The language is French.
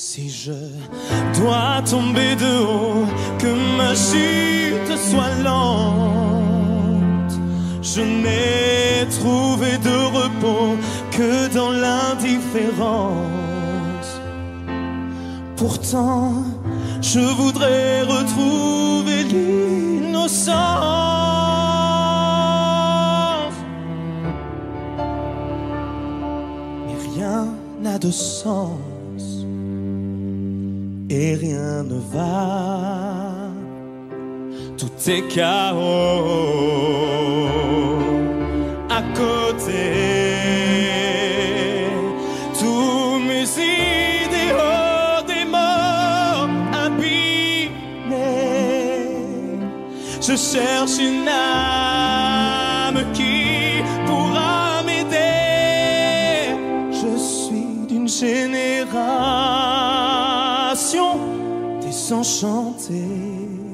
Si je dois tomber de haut, que ma chute soit lente, je n'ai trouvé de repos que dans l'indifférence. Pourtant, je voudrais retrouver l'innocence. Mais rien n'a de sens et rien ne va. Tout est chaos à côté. Tous mes idéaux des morts abîmés. Je cherche une âme qui pourra m'aider. Je suis d'une génération désenchantée.